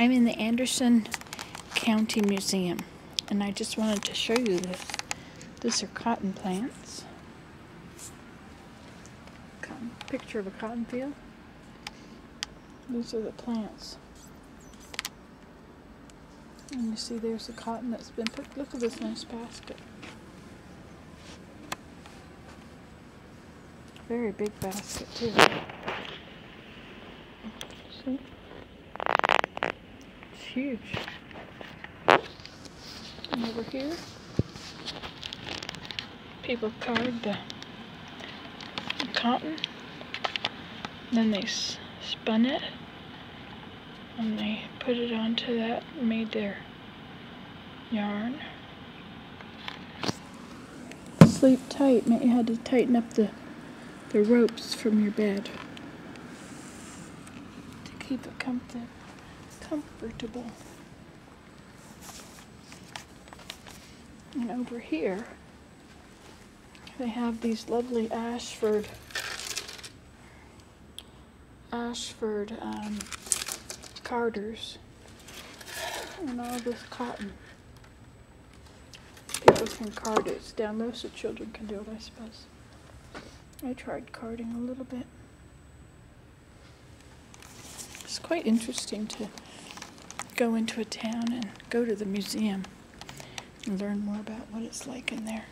I'm in the Anderson County Museum and I just wanted to show you this. These are cotton plants. Cotton, picture of a cotton field. These are the plants. And you see there's the cotton that's been put. Look at this nice basket. Very big basket too. See? Huge. And over here, people card the cotton. Then they spun it and they put it onto that and made their yarn. Sleep tight meant you had to tighten up the, the ropes from your bed to keep it comfort, comfortable. And over here, they have these lovely Ashford, Ashford um, carders and all this cotton. People can card it. Down low so children can do it, I suppose. I tried carding a little bit. It's quite interesting to go into a town and go to the museum and learn more about what it's like in there.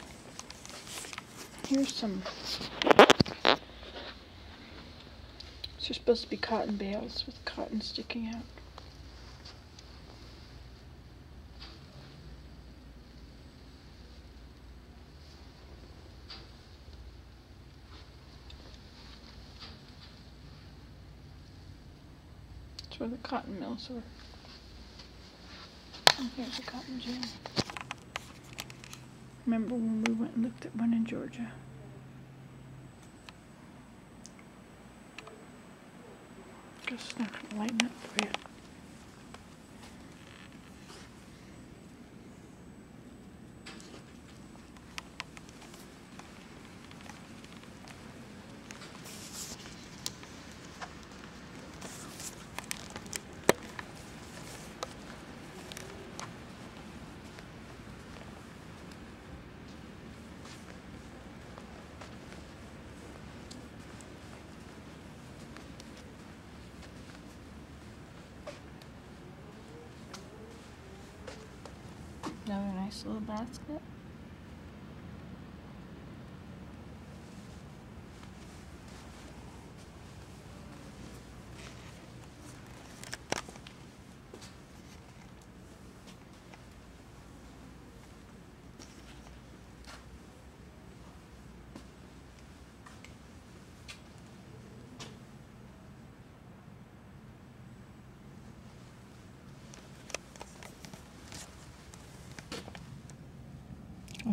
Here's some. These are supposed to be cotton bales with cotton sticking out. That's where the cotton mills were. Here's a cotton gin. Remember when we went and looked at one in Georgia? It's not gonna lighten up for you. Another nice little basket.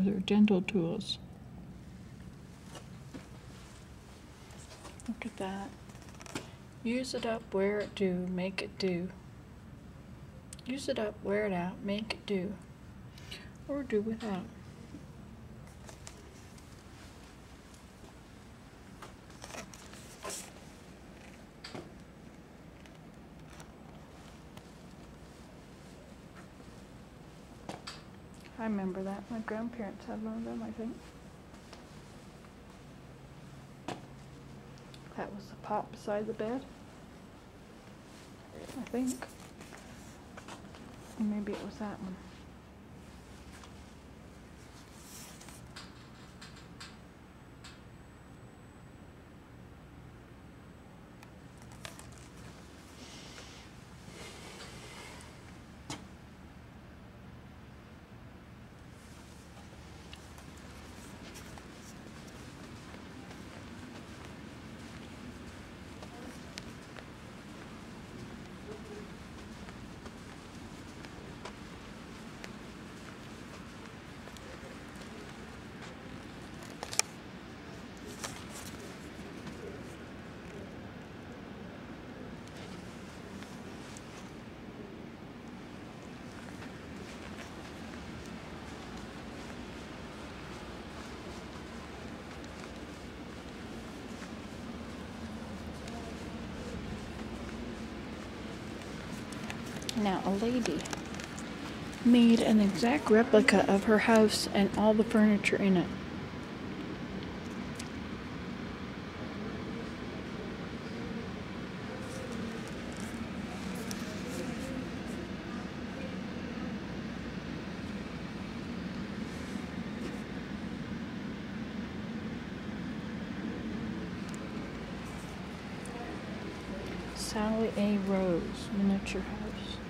Oh, they're dental tools. Look at that. Use it up, wear it do, make it do. Use it up, wear it out, make it do. Or do without. I remember that. My grandparents had one of them, I think. That was the pot beside the bed. I think. Maybe it was that one. Now, a lady made an exact replica of her house and all the furniture in it. Sally A. Rose Miniature House.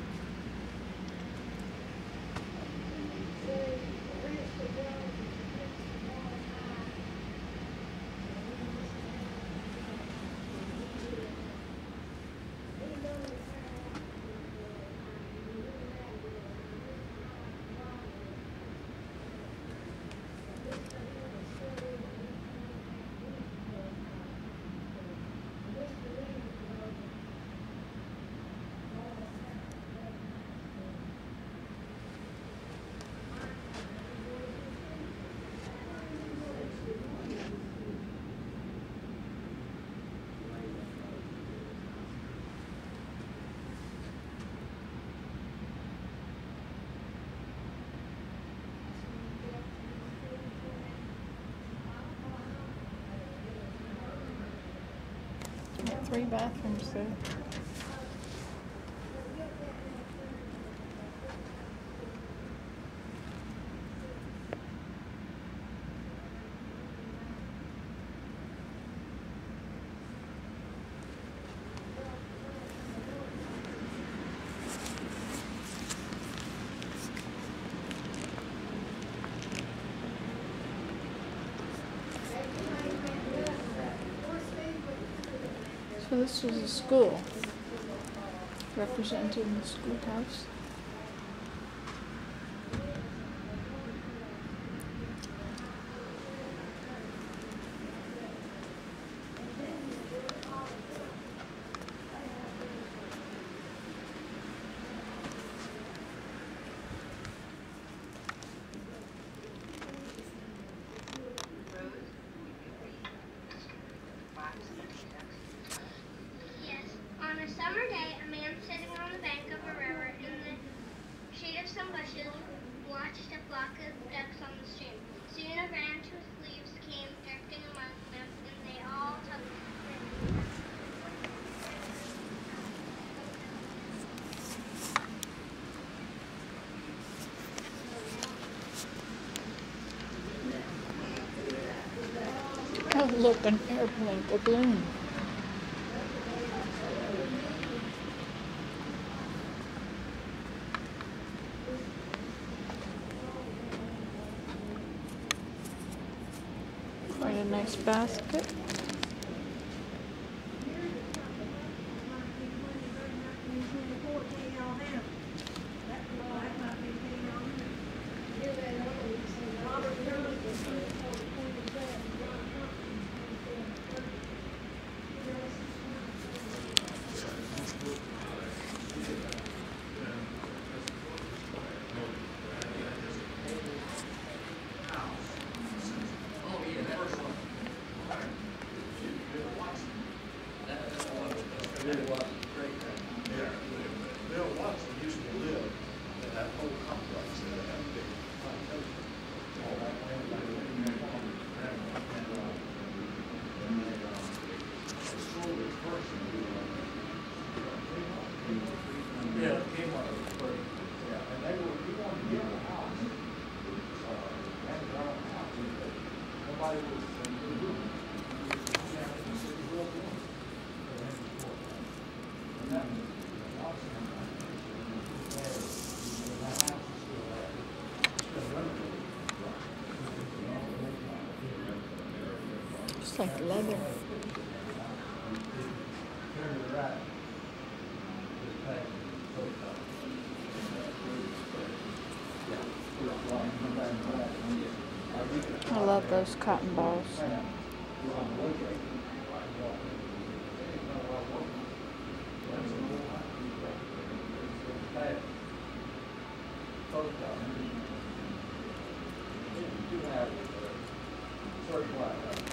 three bathrooms too. This was a school represented in the schoolhouse. look an airplane balloon. Quite a nice basket. Amen. looks like leather. I love those cotton bolls. Circle out.